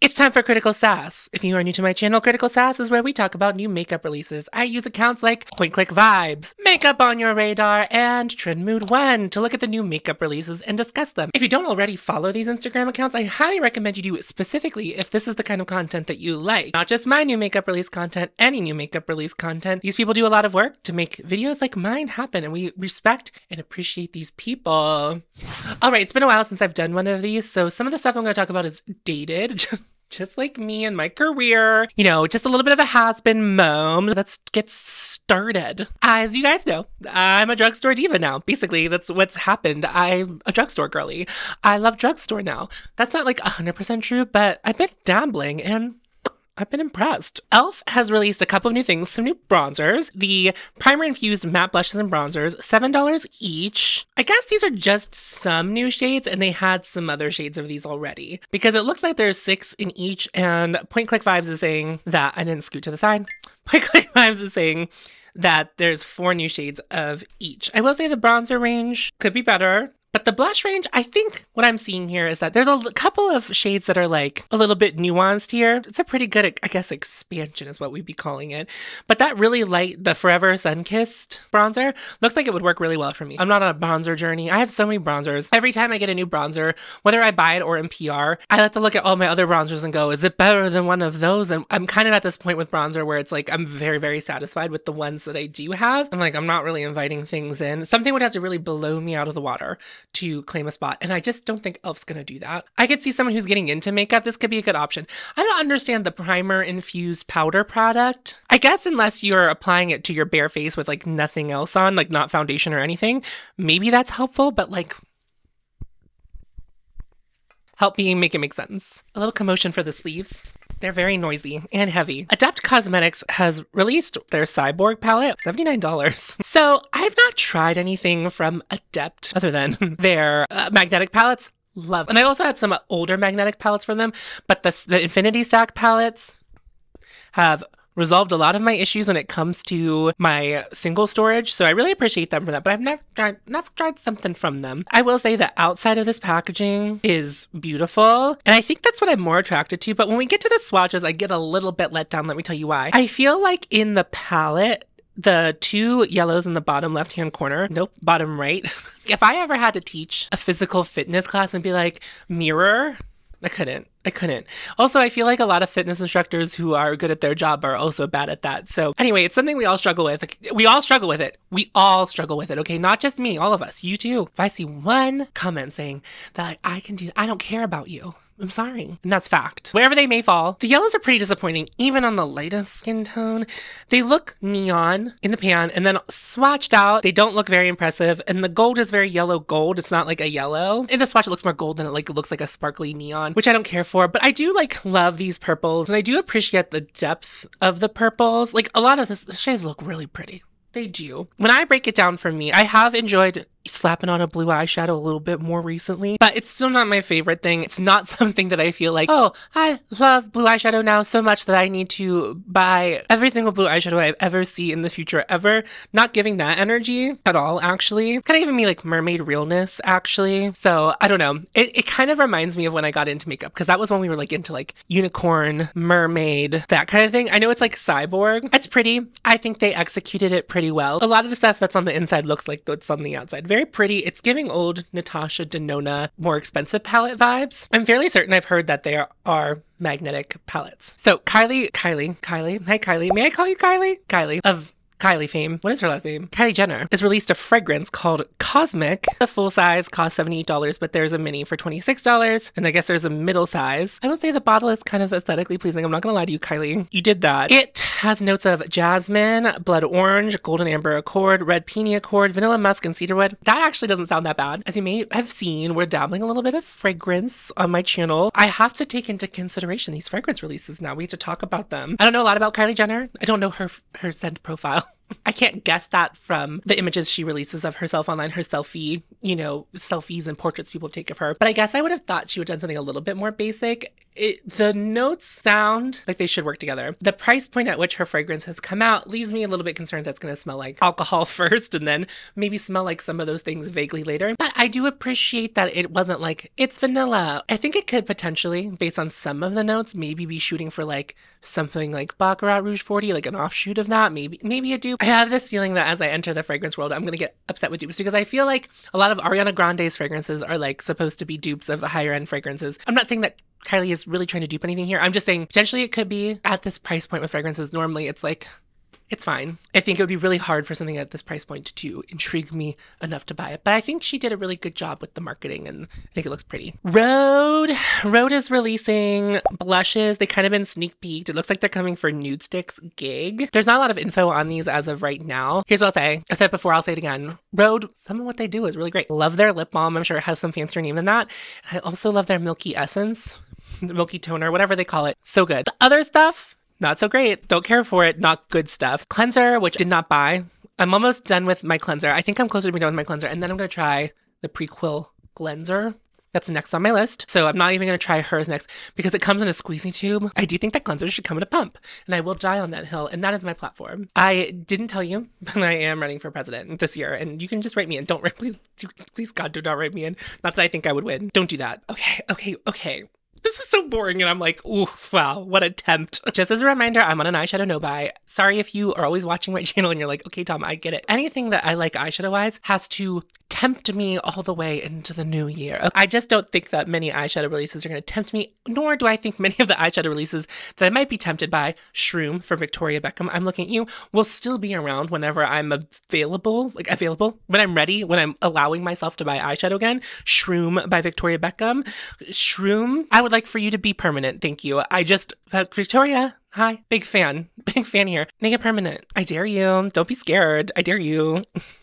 It's time for Critical Sass. If you are new to my channel, Critical Sass is where we talk about new makeup releases. I use accounts like Point Click Vibes, Makeup on Your Radar, and Trend Mood One to look at the new makeup releases and discuss them. If you don't already follow these Instagram accounts, I highly recommend you do it specifically if this is the kind of content that you like. Not just my new makeup release content, any new makeup release content. These people do a lot of work to make videos like mine happen, and we respect and appreciate these people. All right, it's been a while since I've done one of these, so some of the stuff I'm going to talk about is dated. just like me and my career, you know, just a little bit of a has been mom. Let's get started. As you guys know, I'm a drugstore diva now. Basically, that's what's happened. I'm a drugstore girly. I love drugstore now. That's not like 100% true, but I've been dabbling and I've been impressed. e.l.f. has released a couple of new things, some new bronzers. The primer infused matte blushes and bronzers, $7 each. I guess these are just some new shades and they had some other shades of these already because it looks like there's six in each and Point Click Vibes is saying that I didn't scoot to the side. Point Click Vibes is saying that there's four new shades of each. I will say the bronzer range could be better. But the blush range, I think what I'm seeing here is that there's a couple of shades that are like a little bit nuanced here. It's a pretty good, I guess, expansion is what we'd be calling it. But that really light, the Forever Sun-Kissed bronzer, looks like it would work really well for me. I'm not on a bronzer journey. I have so many bronzers. Every time I get a new bronzer, whether I buy it or in PR, I like to look at all my other bronzers and go, is it better than one of those? And I'm kind of at this point with bronzer where it's like, I'm very, very satisfied with the ones that I do have. I'm like, I'm not really inviting things in. Something would have to really blow me out of the water to claim a spot. And I just don't think e.l.f.'s gonna do that. I could see someone who's getting into makeup, this could be a good option. I don't understand the primer infused powder product. I guess unless you're applying it to your bare face with like nothing else on, like not foundation or anything, maybe that's helpful, but like help me make it make sense. A little commotion for the sleeves. They're very noisy and heavy. Adept Cosmetics has released their Cyborg palette, $79. So I've not tried anything from Adept other than their uh, magnetic palettes. Love. And I also had some older magnetic palettes from them, but the, the Infinity Stack palettes have resolved a lot of my issues when it comes to my single storage. So I really appreciate them for that. But I've never tried never tried something from them. I will say the outside of this packaging is beautiful. And I think that's what I'm more attracted to. But when we get to the swatches, I get a little bit let down. Let me tell you why. I feel like in the palette, the two yellows in the bottom left hand corner, nope, bottom right. if I ever had to teach a physical fitness class and be like, mirror, I couldn't. I couldn't. Also, I feel like a lot of fitness instructors who are good at their job are also bad at that. So, anyway, it's something we all struggle with. We all struggle with it. We all struggle with it, okay? Not just me, all of us. You too. If I see one comment saying that I can do, I don't care about you. I'm sorry. And that's fact. Wherever they may fall, the yellows are pretty disappointing, even on the lightest skin tone. They look neon in the pan and then swatched out, they don't look very impressive. And the gold is very yellow gold. It's not like a yellow. In the swatch, it looks more gold than it like looks like a sparkly neon, which I don't care for. But I do like love these purples and I do appreciate the depth of the purples. Like a lot of the shades look really pretty. They do. When I break it down for me, I have enjoyed slapping on a blue eyeshadow a little bit more recently, but it's still not my favorite thing. It's not something that I feel like, oh, I love blue eyeshadow now so much that I need to buy every single blue eyeshadow I ever see in the future ever. Not giving that energy at all, actually. Kind of giving me like mermaid realness, actually. So I don't know. It, it kind of reminds me of when I got into makeup because that was when we were like into like unicorn, mermaid, that kind of thing. I know it's like cyborg. It's pretty. I think they executed it pretty well. A lot of the stuff that's on the inside looks like what's on the outside very pretty. It's giving old Natasha Denona more expensive palette vibes. I'm fairly certain I've heard that there are magnetic palettes. So Kylie, Kylie, Kylie, hi Kylie. May I call you Kylie? Kylie of Kylie fame, what is her last name? Kylie Jenner, has released a fragrance called Cosmic. The full size costs $78, but there's a mini for $26. And I guess there's a middle size. I will say the bottle is kind of aesthetically pleasing. I'm not gonna lie to you, Kylie. You did that. It has notes of jasmine, blood orange, golden amber accord, red peony accord, vanilla musk, and cedarwood. That actually doesn't sound that bad. As you may have seen, we're dabbling a little bit of fragrance on my channel. I have to take into consideration these fragrance releases now. We have to talk about them. I don't know a lot about Kylie Jenner. I don't know her her scent profile. I can't guess that from the images she releases of herself online, her selfie, you know, selfies and portraits people take of her. But I guess I would have thought she would have done something a little bit more basic. It the notes sound like they should work together. The price point at which her fragrance has come out leaves me a little bit concerned that's going to smell like alcohol first and then maybe smell like some of those things vaguely later. But I do appreciate that it wasn't like it's vanilla. I think it could potentially, based on some of the notes, maybe be shooting for like something like Baccarat Rouge 40, like an offshoot of that. Maybe maybe a dupe. I have this feeling that as I enter the fragrance world, I'm gonna get upset with dupes because I feel like a lot of Ariana Grande's fragrances are like supposed to be dupes of higher end fragrances. I'm not saying that Kylie is really trying to dupe anything here. I'm just saying potentially it could be at this price point with fragrances. Normally it's like it's fine. I think it would be really hard for something at this price point to intrigue me enough to buy it. But I think she did a really good job with the marketing and I think it looks pretty. Rhode. Rhode is releasing blushes. They kind of been sneak peeked. It looks like they're coming for Nudestix Gig. There's not a lot of info on these as of right now. Here's what I'll say. I said before, I'll say it again. Rhode, some of what they do is really great. Love their lip balm. I'm sure it has some fancier name than that. I also love their Milky Essence. Milky toner, whatever they call it. So good. The other stuff, not so great. Don't care for it. Not good stuff. Cleanser, which did not buy. I'm almost done with my cleanser. I think I'm closer to being done with my cleanser. And then I'm going to try the prequel cleanser. That's next on my list. So I'm not even going to try hers next because it comes in a squeezy tube. I do think that cleansers should come in a pump and I will die on that hill. And that is my platform. I didn't tell you, but I am running for president this year and you can just write me in. Don't write, please, please God, do not write me in. Not that I think I would win. Don't do that. Okay, okay, okay this is so boring. And I'm like, ooh, wow, what a tempt. Just as a reminder, I'm on an eyeshadow no buy. Sorry if you are always watching my channel and you're like, okay, Tom, I get it. Anything that I like eyeshadow wise has to tempt me all the way into the new year. I just don't think that many eyeshadow releases are going to tempt me, nor do I think many of the eyeshadow releases that I might be tempted by, Shroom for Victoria Beckham, I'm looking at you, will still be around whenever I'm available, like available, when I'm ready, when I'm allowing myself to buy eyeshadow again. Shroom by Victoria Beckham. Shroom, I would like for you to be permanent, thank you. I just, uh, Victoria, Hi, big fan. Big fan here. Make it permanent. I dare you. Don't be scared. I dare you.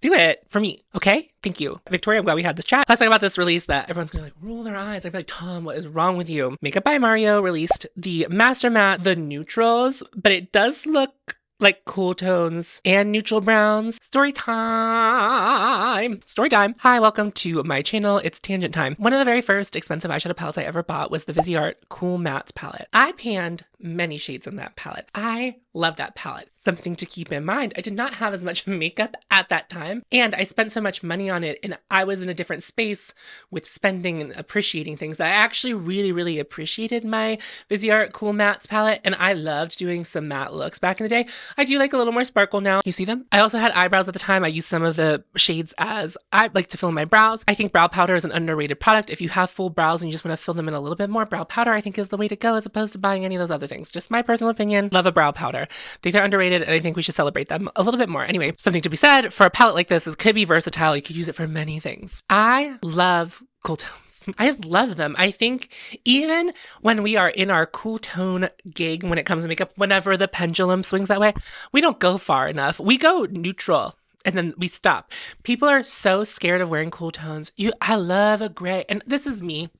do it for me. Okay? Thank you. Victoria, I'm glad we had this chat. Let's talk about this release that everyone's gonna like roll their eyes. Be like, Tom, what is wrong with you? Makeup by Mario released the Master Matte, the neutrals, but it does look like cool tones and neutral browns. Story time! Story time! Hi, welcome to my channel. It's Tangent Time. One of the very first expensive eyeshadow palettes I ever bought was the Viseart Cool Mattes palette. I panned many shades in that palette. I love that palette. Something to keep in mind. I did not have as much makeup at that time, and I spent so much money on it, and I was in a different space with spending and appreciating things I actually really, really appreciated my Viseart Cool Mattes palette, and I loved doing some matte looks back in the day. I do like a little more sparkle now. You see them? I also had eyebrows at the time. I used some of the shades as I like to fill my brows. I think brow powder is an underrated product. If you have full brows and you just want to fill them in a little bit more, brow powder I think is the way to go as opposed to buying any of those other things. Just my personal opinion. Love a brow powder. I think they're underrated and I think we should celebrate them a little bit more. Anyway, something to be said for a palette like this is could be versatile. You could use it for many things. I love cool tones. I just love them. I think even when we are in our cool tone gig when it comes to makeup, whenever the pendulum swings that way, we don't go far enough. We go neutral and then we stop. People are so scared of wearing cool tones. You I love a gray and this is me.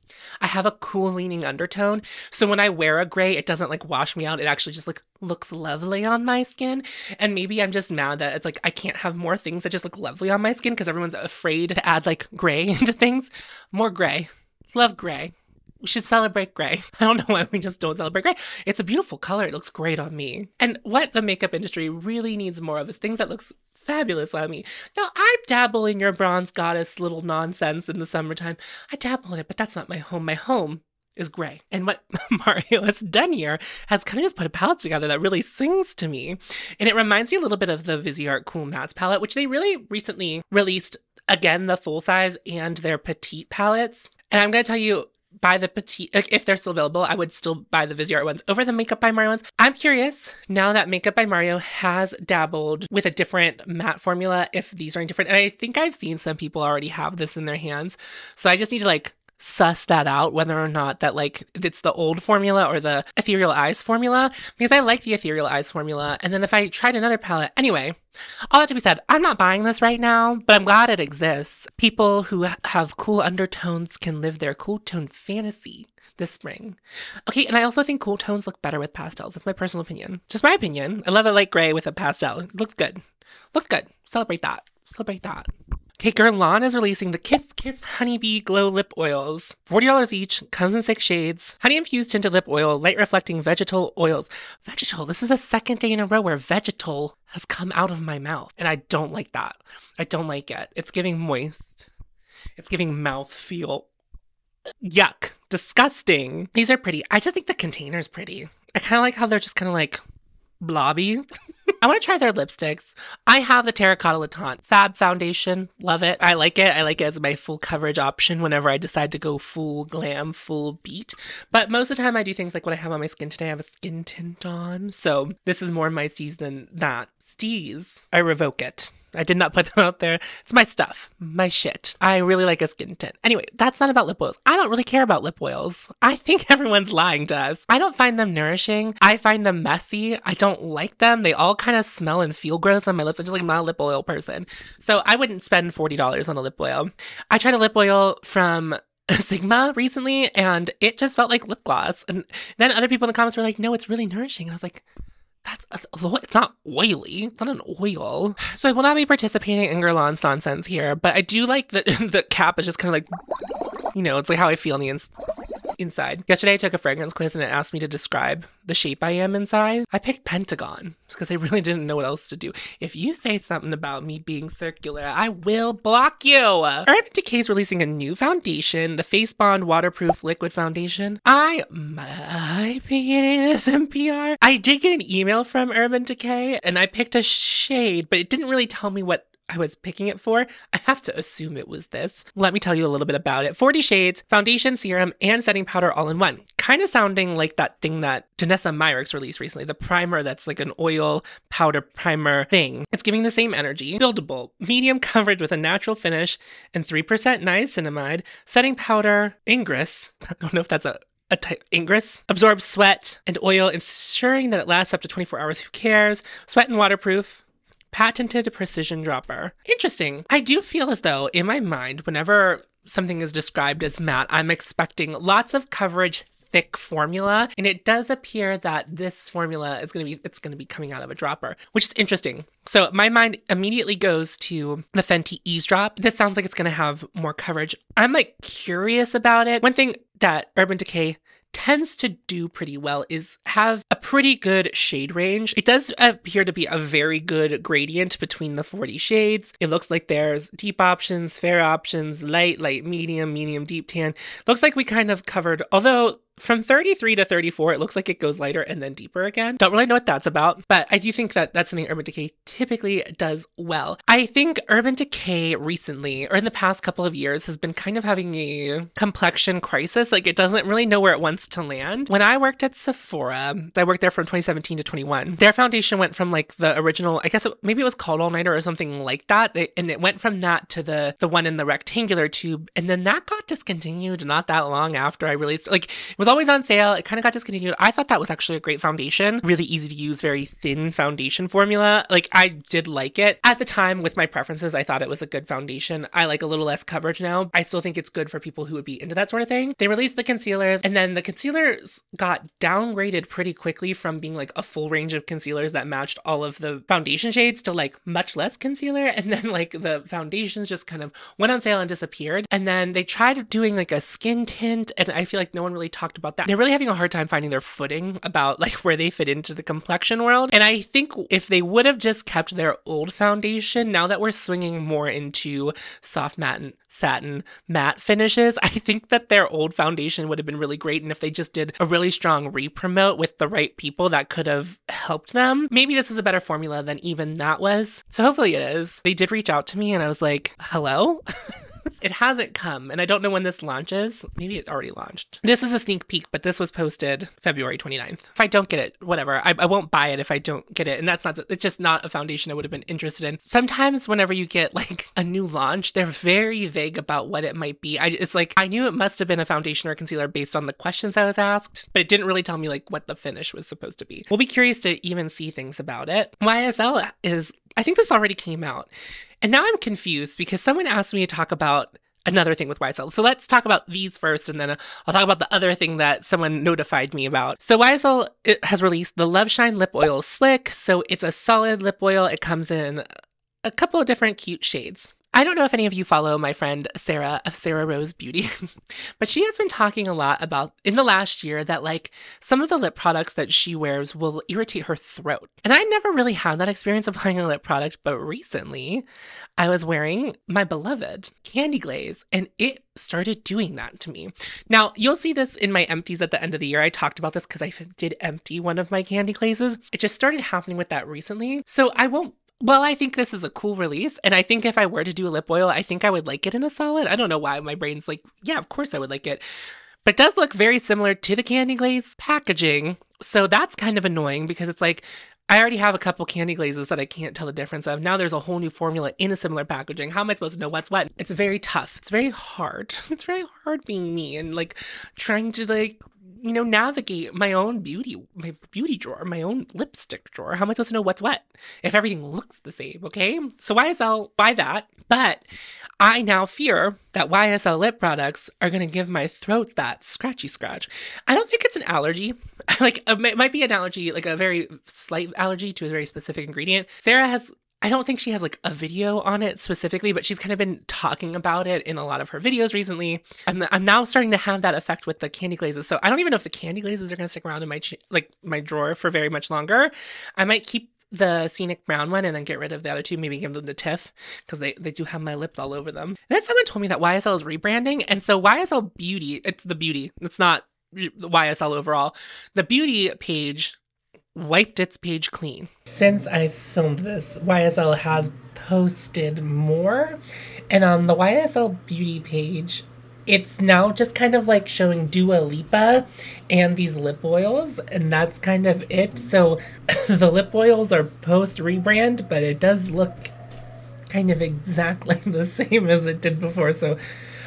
I have a cool leaning undertone. So when I wear a gray, it doesn't like wash me out. It actually just like looks lovely on my skin. And maybe I'm just mad that it's like I can't have more things that just look lovely on my skin because everyone's afraid to add like gray into things. More gray. Love gray. We should celebrate gray. I don't know why we just don't celebrate gray. It's a beautiful color. It looks great on me. And what the makeup industry really needs more of is things that looks fabulous on me. Now, I dabble in your bronze goddess little nonsense in the summertime. I dabble in it, but that's not my home. My home is gray. And what Mario has done here has kind of just put a palette together that really sings to me. And it reminds me a little bit of the Viseart Cool Mattes palette, which they really recently released again the full size and their petite palettes. And I'm going to tell you, buy the petite, like if they're still available, I would still buy the Viseart ones over the Makeup by Mario ones. I'm curious now that Makeup by Mario has dabbled with a different matte formula, if these are different. And I think I've seen some people already have this in their hands. So I just need to like suss that out whether or not that like it's the old formula or the ethereal eyes formula because I like the ethereal eyes formula and then if I tried another palette anyway all that to be said I'm not buying this right now but I'm glad it exists people who have cool undertones can live their cool tone fantasy this spring. Okay, and I also think cool tones look better with pastels. That's my personal opinion. Just my opinion. I love a light gray with a pastel. It looks good. Looks good. Celebrate that. Celebrate that. Okay, Guerlain is releasing the Kiss Kiss Honeybee Glow Lip Oils. $40 each, comes in six shades. Honey infused tinted lip oil, light reflecting vegetal oils. Vegetal, this is the second day in a row where vegetal has come out of my mouth. And I don't like that. I don't like it. It's giving moist. It's giving mouth feel. Yuck. Disgusting. These are pretty. I just think the container's pretty. I kind of like how they're just kind of like blobby. I want to try their lipsticks. I have the Terracotta Le Teint Fab Foundation. Love it. I like it. I like it as my full coverage option whenever I decide to go full glam, full beat. But most of the time, I do things like what I have on my skin today. I have a skin tint on. So this is more my steez than that. Steez. I revoke it. I did not put them out there. It's my stuff, my shit. I really like a skin tint. Anyway, that's not about lip oils. I don't really care about lip oils. I think everyone's lying to us. I don't find them nourishing. I find them messy. I don't like them. They all kind of smell and feel gross on my lips. I'm just like not a lip oil person. So I wouldn't spend $40 on a lip oil. I tried a lip oil from Sigma recently and it just felt like lip gloss. And then other people in the comments were like, no, it's really nourishing. And I was like, that's, it's not oily. It's not an oil. So I will not be participating in Guerlain's nonsense here, but I do like that the cap is just kind of like, you know, it's like how I feel on the inside inside. Yesterday, I took a fragrance quiz and it asked me to describe the shape I am inside. I picked Pentagon because I really didn't know what else to do. If you say something about me being circular, I will block you. Urban Decay is releasing a new foundation, the Face Bond Waterproof Liquid Foundation. I might be getting this in PR. I did get an email from Urban Decay and I picked a shade, but it didn't really tell me what I was picking it for, I have to assume it was this. Let me tell you a little bit about it. 40 shades, foundation, serum, and setting powder all in one. Kind of sounding like that thing that Danessa Myricks released recently, the primer that's like an oil powder primer thing. It's giving the same energy. Buildable, medium coverage with a natural finish, and 3% niacinamide. Setting powder, Ingress. I don't know if that's a a type ingress absorbs sweat and oil ensuring that it lasts up to 24 hours who cares sweat and waterproof patented precision dropper. Interesting. I do feel as though in my mind, whenever something is described as matte, I'm expecting lots of coverage thick formula and it does appear that this formula is going to be it's going to be coming out of a dropper which is interesting so my mind immediately goes to the fenty Eaze Drop this sounds like it's going to have more coverage i'm like curious about it one thing that urban decay tends to do pretty well is have a pretty good shade range. It does appear to be a very good gradient between the 40 shades. It looks like there's deep options, fair options, light, light, medium, medium, deep tan. Looks like we kind of covered, although from 33 to 34, it looks like it goes lighter and then deeper again. Don't really know what that's about, but I do think that that's something Urban Decay typically does well. I think Urban Decay recently, or in the past couple of years, has been kind of having a complexion crisis. Like it doesn't really know where it wants to land. When I worked at Sephora, I worked there from 2017 to 21. Their foundation went from like the original, I guess it, maybe it was called All Nighter or something like that, and it went from that to the the one in the rectangular tube, and then that got discontinued not that long after I released. Like it was was always on sale. It kind of got discontinued. I thought that was actually a great foundation. Really easy to use, very thin foundation formula. Like I did like it. At the time with my preferences, I thought it was a good foundation. I like a little less coverage now. I still think it's good for people who would be into that sort of thing. They released the concealers and then the concealers got downgraded pretty quickly from being like a full range of concealers that matched all of the foundation shades to like much less concealer. And then like the foundations just kind of went on sale and disappeared. And then they tried doing like a skin tint and I feel like no one really talked talked about that. They're really having a hard time finding their footing about like where they fit into the complexion world. And I think if they would have just kept their old foundation, now that we're swinging more into soft matte and satin matte finishes, I think that their old foundation would have been really great. And if they just did a really strong re promote with the right people, that could have helped them. Maybe this is a better formula than even that was. So hopefully it is. They did reach out to me and I was like, hello? it hasn't come, and I don't know when this launches. Maybe it already launched. This is a sneak peek, but this was posted February 29th. If I don't get it, whatever. I, I won't buy it if I don't get it. And that's not, it's just not a foundation I would have been interested in. Sometimes, whenever you get like a new launch, they're very vague about what it might be. I, it's like, I knew it must have been a foundation or concealer based on the questions I was asked, but it didn't really tell me like what the finish was supposed to be. We'll be curious to even see things about it. YSL is I think this already came out. And now I'm confused because someone asked me to talk about another thing with YSL. So let's talk about these first, and then I'll talk about the other thing that someone notified me about. So YSL has released the Love Shine Lip Oil Stick. So it's a solid lip oil. It comes in a couple of different cute shades. I don't know if any of you follow my friend Sarah of Sarah Rose Beauty, but she has been talking a lot about in the last year that like some of the lip products that she wears will irritate her throat. And I never really had that experience applying a lip product, but recently I was wearing my beloved Candy Glaze and it started doing that to me. Now, you'll see this in my empties at the end of the year. I talked about this because I did empty one of my Candy Glazes. It just started happening with that recently. So I won't well, I think this is a cool release. And I think if I were to do a lip oil, I think I would like it in a solid. I don't know why my brain's like, yeah, of course I would like it. But it does look very similar to the Candy Glaze packaging. So that's kind of annoying because it's like, I already have a couple candy glazes that I can't tell the difference of. Now there's a whole new formula in a similar packaging. How am I supposed to know what's what? It's very tough. It's very hard. It's very hard being me and like trying to like you know, navigate my own beauty, my beauty drawer, my own lipstick drawer. How am I supposed to know what's what if everything looks the same? Okay. So YSL, buy that. But I now fear that YSL lip products are going to give my throat that scratchy scratch. I don't think it's an allergy. like, it might be an allergy, like a very slight allergy to a very specific ingredient. Sarah has I don't think she has like a video on it specifically, but she's kind of been talking about it in a lot of her videos recently. I'm, I'm now starting to have that effect with the candy glazes. So I don't even know if the candy glazes are going to stick around in my like my drawer for very much longer. I might keep the scenic brown one and then get rid of the other two, maybe give them to Tiff because they, they do have my lips all over them. And then someone told me that YSL is rebranding. And so YSL Beauty, it's the beauty, it's not YSL overall. The beauty page wiped its page clean. Since I filmed this, YSL has posted more. And on the YSL beauty page, it's now just kind of like showing Dua Lipa and these lip oils, and that's kind of it. So the lip oils are post rebrand, but it does look kind of exactly the same as it did before. So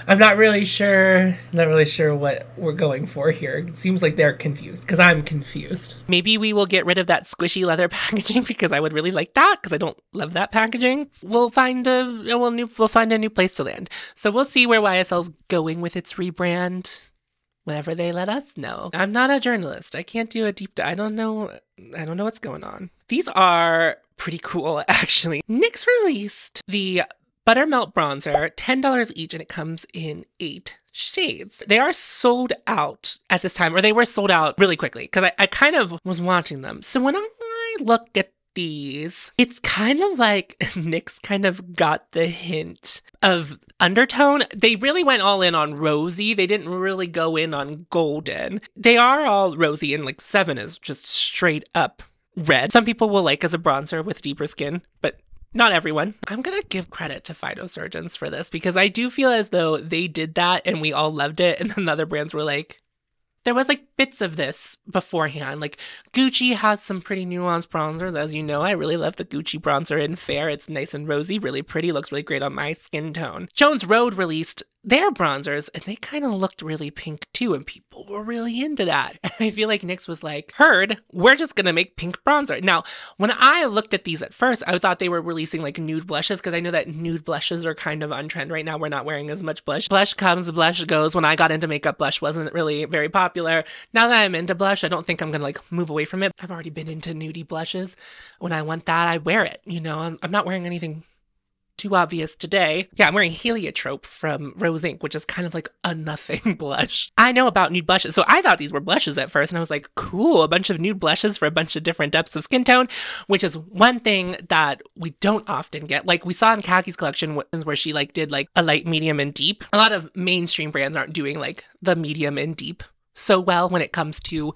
I'm not really sure. not really sure what we're going for here. It seems like they're confused because I'm confused. Maybe we will get rid of that squishy leather packaging because I would really like that because I don't love that packaging. We'll find a we'll new we'll find a new place to land. So we'll see where YSL's going with its rebrand whenever they let us know. I'm not a journalist. I can't do a deep dive. I don't know. I don't know what's going on. These are pretty cool, actually. NYX released the Buttermelt bronzer, $10 each, and it comes in eight shades. They are sold out at this time, or they were sold out really quickly because I, I kind of was watching them. So when I look at these, it's kind of like NYX kind of got the hint of undertone. They really went all in on rosy. They didn't really go in on golden. They are all rosy, and like seven is just straight up red. Some people will like as a bronzer with deeper skin, but not everyone. I'm going to give credit to phytosurgeons for this because I do feel as though they did that and we all loved it. And then other brands were like, there was like bits of this beforehand. Like Gucci has some pretty nuanced bronzers, as you know. I really love the Gucci bronzer in Fair. It's nice and rosy, really pretty, looks really great on my skin tone. Jones Road released their bronzers and they kind of looked really pink too and people were really into that. And i feel like nyx was like heard? We're just gonna make pink bronzer. Now when i looked at these at first i thought they were releasing like nude blushes because i know that nude blushes are kind of on trend right now. We're not wearing as much blush. Blush comes blush goes. When i got into makeup blush wasn't really very popular. Now that i'm into blush i don't think i'm gonna like move away from it. I've already been into nudie blushes. When i want that i wear it you know? I'm, I'm not wearing anything too obvious today. Yeah, I'm wearing Heliotrope from Rose Inc., which is kind of like a nothing blush. I know about nude blushes, so I thought these were blushes at first, and I was like, cool, a bunch of nude blushes for a bunch of different depths of skin tone, which is one thing that we don't often get. Like we saw in Kaki's collection where she like did like a light, medium, and deep. A lot of mainstream brands aren't doing like the medium and deep so well when it comes to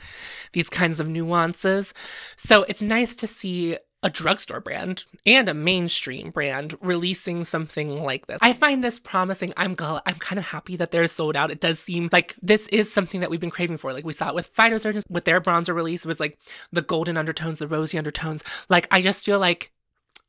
these kinds of nuances. So it's nice to see a drugstore brand and a mainstream brand releasing something like this. I find this promising. I'm I'm kind of happy that they're sold out. It does seem like this is something that we've been craving for. Like we saw it with Phytosurgeons with their bronzer release. It was like the golden undertones, the rosy undertones. Like I just feel like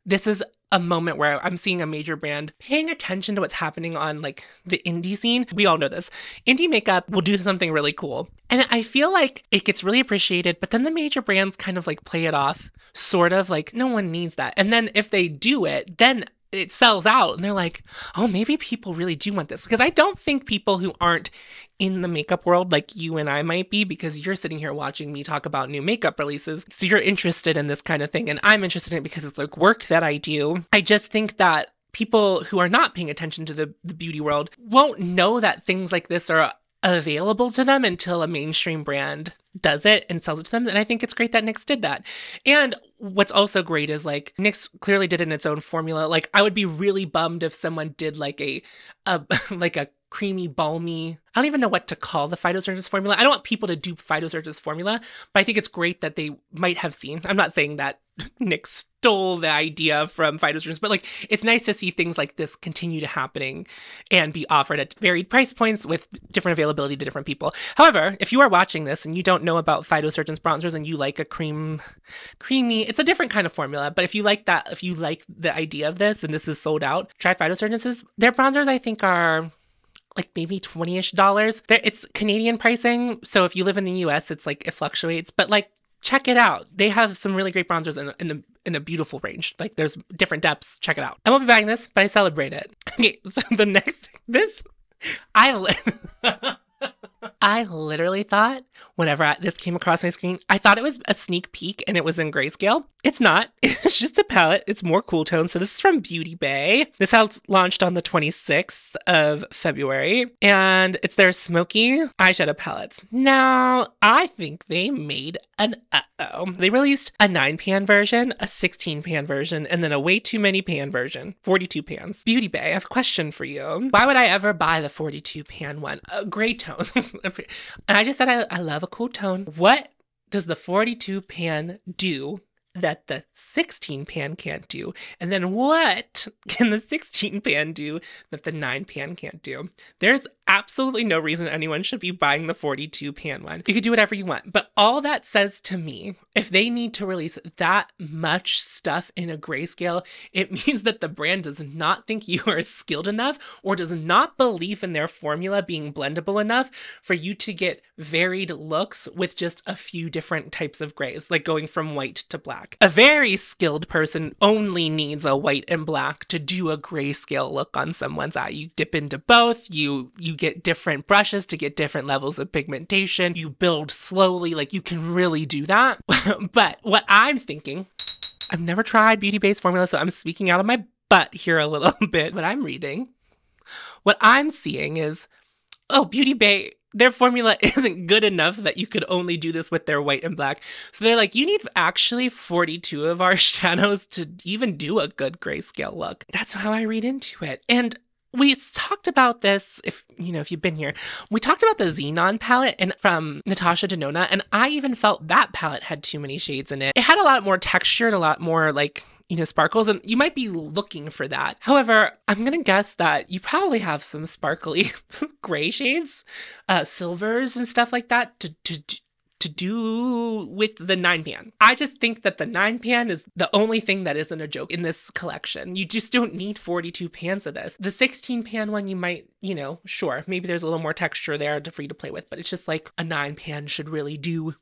this is a moment where I'm seeing a major brand paying attention to what's happening on like the indie scene. We all know this. Indie makeup will do something really cool. And I feel like it gets really appreciated, but then the major brands kind of like play it off, sort of like no one needs that. And then if they do it, then it sells out and they're like, oh, maybe people really do want this. Because I don't think people who aren't in the makeup world like you and I might be, because you're sitting here watching me talk about new makeup releases. So you're interested in this kind of thing. And I'm interested in it because it's like work that I do. I just think that people who are not paying attention to the, the beauty world won't know that things like this are available to them until a mainstream brand does it and sells it to them. And I think it's great that NYX did that. And what's also great is like NYX clearly did it in its own formula. Like I would be really bummed if someone did like a, a like a creamy, balmy. I don't even know what to call the phytosurgeon's formula. I don't want people to dupe phytosurgeon's formula, but I think it's great that they might have seen. I'm not saying that NYX stole the idea from phytosurgeons, but like it's nice to see things like this continue to happening and be offered at varied price points with different availability to different people. However, if you are watching this and you don't know about phytosurgeon's bronzers and you like a cream, creamy, it's a different kind of formula. But if you like that, if you like the idea of this and this is sold out, try phytosurgeon's. Their bronzers, I think, are like maybe 20-ish dollars. It's Canadian pricing, so if you live in the US, it's like it fluctuates, but like check it out. They have some really great bronzers in, in, a, in a beautiful range. Like there's different depths. Check it out. I won't be buying this, but I celebrate it. Okay, so the next this I I literally thought whenever I, this came across my screen, I thought it was a sneak peek and it was in grayscale. It's not. It's just a palette. It's more cool tone. So this is from Beauty Bay. This house launched on the 26th of February and it's their smoky eyeshadow palettes. Now, I think they made an uh-oh. They released a 9 pan version, a 16 pan version, and then a way too many pan version, 42 pans. Beauty Bay, I have a question for you. Why would I ever buy the 42 pan one? Uh, gray tones. And I just said I, I love a cool tone. What does the 42 pan do that the 16 pan can't do? And then what can the 16 pan do that the 9 pan can't do? There's absolutely no reason anyone should be buying the 42 pan one. You could do whatever you want. But all that says to me, if they need to release that much stuff in a grayscale, it means that the brand does not think you are skilled enough or does not believe in their formula being blendable enough for you to get varied looks with just a few different types of grays, like going from white to black. A very skilled person only needs a white and black to do a grayscale look on someone's eye. You dip into both, you you you get different brushes to get different levels of pigmentation. You build slowly, like you can really do that. but what I'm thinking, I've never tried Beauty Bay's formula, so I'm speaking out of my butt here a little bit. What I'm reading, what I'm seeing is, oh, Beauty Bay their formula isn't good enough that you could only do this with their white and black. So they're like, you need actually 42 of our shadows to even do a good grayscale look. That's how I read into it. And we talked about this if you know if you've been here we talked about the xenon palette and from natasha denona and i even felt that palette had too many shades in it. It had a lot more texture and a lot more like you know sparkles and you might be looking for that. However i'm gonna guess that you probably have some sparkly gray shades uh silvers and stuff like that to, to to do with the nine pan. I just think that the nine pan is the only thing that isn't a joke in this collection. You just don't need 42 pans of this. The 16 pan one, you might, you know, sure, maybe there's a little more texture there to, for you to play with, but it's just like a nine pan should really do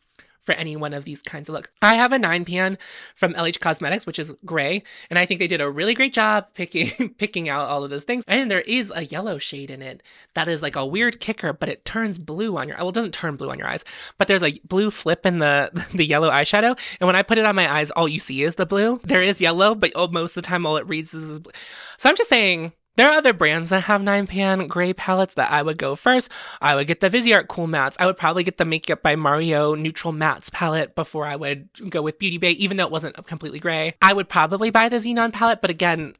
for any one of these kinds of looks. I have a 9 pan from LH Cosmetics, which is gray, and I think they did a really great job picking picking out all of those things. And there is a yellow shade in it that is like a weird kicker, but it turns blue on your well, it doesn't turn blue on your eyes, but there's a blue flip in the the yellow eyeshadow, and when I put it on my eyes, all you see is the blue. There is yellow, but oh, most of the time all it reads is blue. So I'm just saying there are other brands that have 9 pan gray palettes that I would go first. I would get the Viseart Cool Mattes. I would probably get the Makeup by Mario Neutral Mattes palette before I would go with Beauty Bay, even though it wasn't completely gray. I would probably buy the Xenon palette, but again,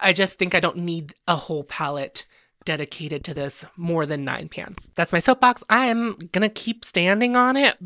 I just think I don't need a whole palette dedicated to this more than nine pans. That's my soapbox. I'm gonna keep standing on it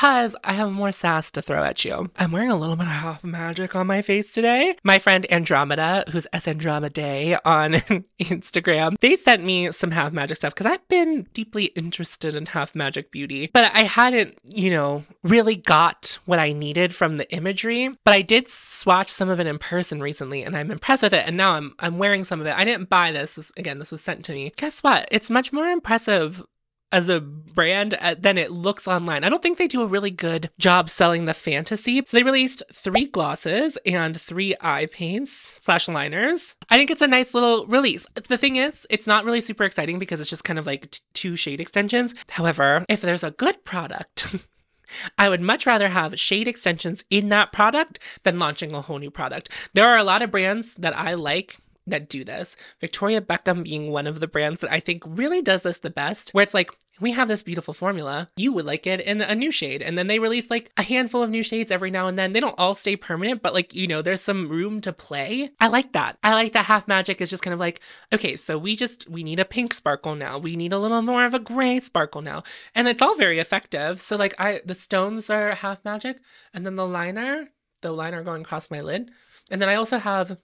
because I have more sass to throw at you. I'm wearing a little bit of half magic on my face today. My friend Andromeda, who's S Andromeda on Instagram, they sent me some half magic stuff because I've been deeply interested in half magic beauty, but I hadn't, you know, really got what I needed from the imagery. But I did swatch some of it in person recently and I'm impressed with it. And now I'm I'm wearing some of it. I didn't buy this. this again, this was sent to me. Guess what? It's much more impressive as a brand uh, than it looks online. I don't think they do a really good job selling the fantasy. So they released three glosses and three eye paints slash liners. I think it's a nice little release. The thing is, it's not really super exciting because it's just kind of like t- two shade extensions. However, if there's a good product, I would much rather have shade extensions in that product than launching a whole new product. There are a lot of brands that I like that do this. Victoria Beckham being one of the brands that I think really does this the best, where it's like, we have this beautiful formula. You would like it in a new shade. And then they release like a handful of new shades every now and then. They don't all stay permanent, but like, you know, there's some room to play. I like that. I like that Half Magic is just kind of like, okay, so we just, we need a pink sparkle now. We need a little more of a gray sparkle now. And it's all very effective. So like I, the stones are Half Magic and then the liner, the liner going across my lid. And then I also have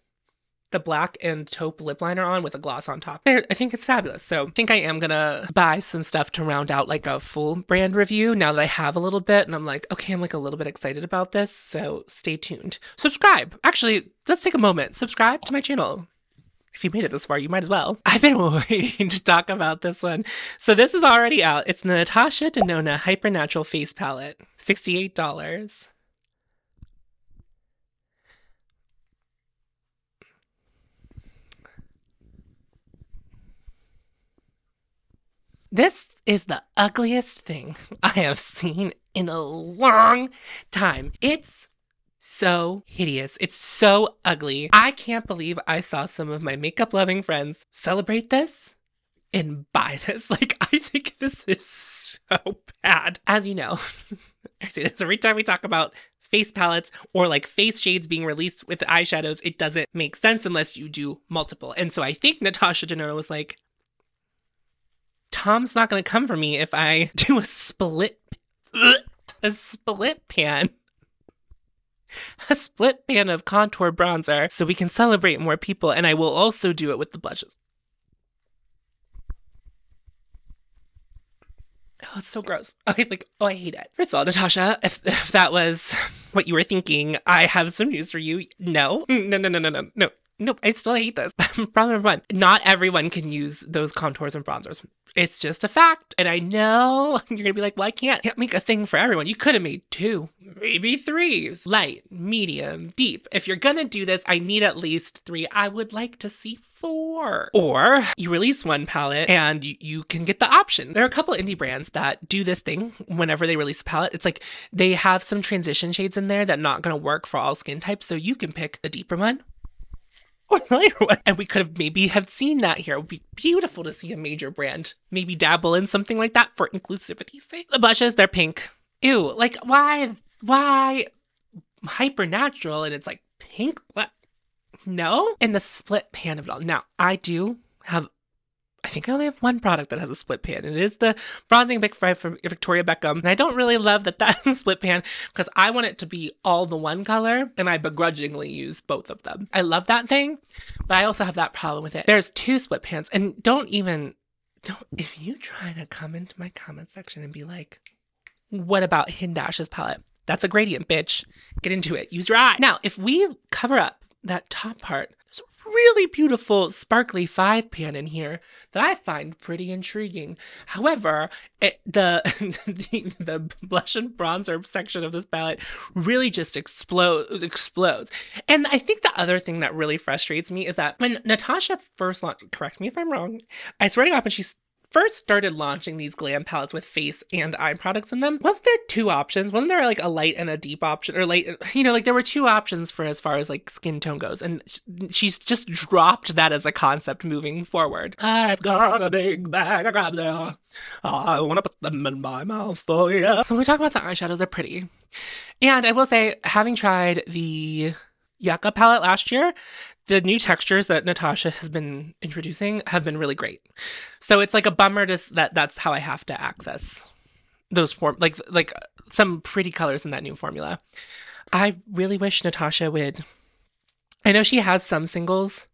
the black and taupe lip liner on with a gloss on top. I think it's fabulous. So I think I am gonna buy some stuff to round out like a full brand review now that I have a little bit and I'm like, okay, I'm like a little bit excited about this. So stay tuned. Subscribe. Actually, let's take a moment. Subscribe to my channel. If you made it this far, you might as well. I've been waiting to talk about this one. So this is already out. It's the Natasha Denona Hypernatural Face Palette. $68. This is the ugliest thing I have seen in a long time. It's so hideous. It's so ugly. I can't believe I saw some of my makeup loving friends celebrate this and buy this. Like, I think this is so bad. As you know, I say this every time we talk about face palettes or like face shades being released with eyeshadows, it doesn't make sense unless you do multiple. And so I think Natasha Denona was like, Tom's not going to come for me if I do a split a split pan. A split pan of contour bronzer so we can celebrate more people and I will also do it with the blushes. Oh, it's so gross. Okay, like, oh, I hate it. First of all, Natasha, if, if that was what you were thinking, I have some news for you. No, mm, no, no, no, no, no, no. Nope, I still hate this. Problem number one, not everyone can use those contours and bronzers. It's just a fact. And I know you're gonna be like, well, I can't, can't make a thing for everyone. You could have made two, maybe three. Light, medium, deep. If you're gonna do this, I need at least three. I would like to see four. Or you release one palette and you, you can get the option. There are a couple indie brands that do this thing whenever they release a palette. It's like they have some transition shades in there that not gonna work for all skin types. So you can pick the deeper one And we could have maybe have seen that here. It would be beautiful to see a major brand maybe dabble in something like that for inclusivity's sake. The blushes, they're pink. Ew, like why why hypernatural and it's like pink no and the split pan of it all now i do have I think I only have one product that has a split pan. It is the Bronzing Big Five from Victoria Beckham. And I don't really love that that's a split pan because I want it to be all the one color and I begrudgingly use both of them. I love that thing, but I also have that problem with it. There's two split pans and don't even, don't, if you try to come into my comment section and be like, what about Hindash's palette? That's a gradient, bitch. Get into it. Use your eye. Now, if we cover up that top part, really beautiful sparkly five pan in here that I find pretty intriguing. However, it, the, the the blush and bronzer section of this palette really just explodes explodes. And I think the other thing that really frustrates me is that when Natasha first launched, correct me if I'm wrong, I swear to God, when she first started launching these glam palettes with face and eye products in them, wasn't there two options? Wasn't there like a light and a deep option, or light? You know, like there were two options for as far as like skin tone goes, and she's just dropped that as a concept moving forward. I've got a big bag of crabs there. I want to put them in my mouth oh, for you. So when we talk about the eyeshadows, they're pretty, and I will say, having tried the Yucca palette last year, the new textures that Natasha has been introducing have been really great. So it's like a bummer to that that's how I have to access those form like like some pretty colors in that new formula. I really wish Natasha would I know she has some singles,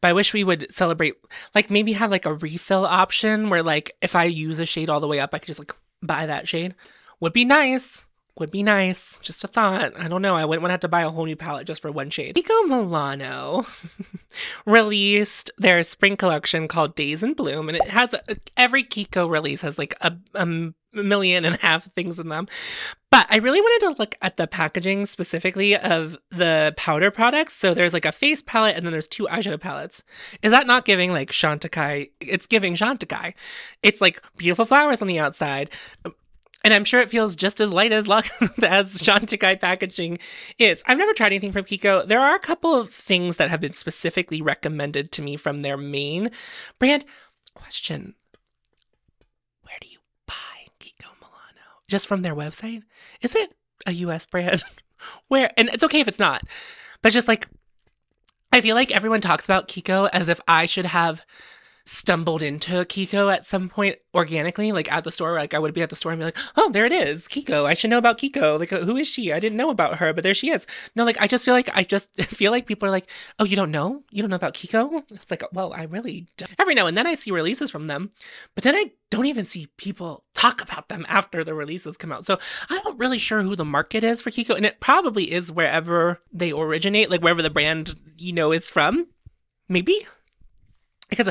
but I wish we would celebrate like maybe have like a refill option where like if I use a shade all the way up I could just like buy that shade. Would be nice would be nice. Just a thought. I don't know. I wouldn't want to have to buy a whole new palette just for one shade. Kiko Milano released their spring collection called Days in Bloom, and it has every Kiko release has like a, a million and a half things in them. But I really wanted to look at the packaging specifically of the powder products. So there's like a face palette and then there's two eyeshadow palettes. Is that not giving like Chantecaille? It's giving Chantecaille. It's like beautiful flowers on the outside, And I'm sure it feels just as light as luck as Chantecaille packaging is. I've never tried anything from Kiko. There are a couple of things that have been specifically recommended to me from their main brand. Question Where do you buy Kiko Milano? Just from their website? Is it a US brand? Where? And it's okay if it's not, but just like, I feel like everyone talks about Kiko as if I should have stumbled into Kiko at some point organically, like at the store. Like I would be at the store and be like, "Oh, there it is, Kiko. I should know about Kiko. Like, who is she? I didn't know about her, but there she is." No, like I just feel like I just feel like people are like, "Oh, you don't know? You don't know about Kiko?" It's like, well, I really don't. Every now and then I see releases from them, but then I don't even see people talk about them after the releases come out. So I'm not really sure who the market is for Kiko, and it probably is wherever they originate, like wherever the brand you know is from. Maybe because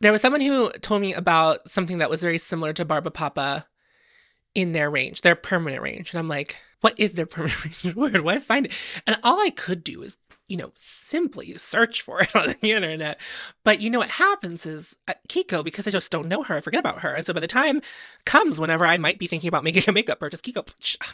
there was someone who told me about something that was very similar to Barbapapa in their range, their permanent range. And I'm like, what is their permanent range? Where do I find it? And all I could do is, you know, simply search for it on the internet. But you know what happens is at Kiko, because I just don't know her, I forget about her. And so by the time comes whenever I might be thinking about making a makeup purchase, Kiko,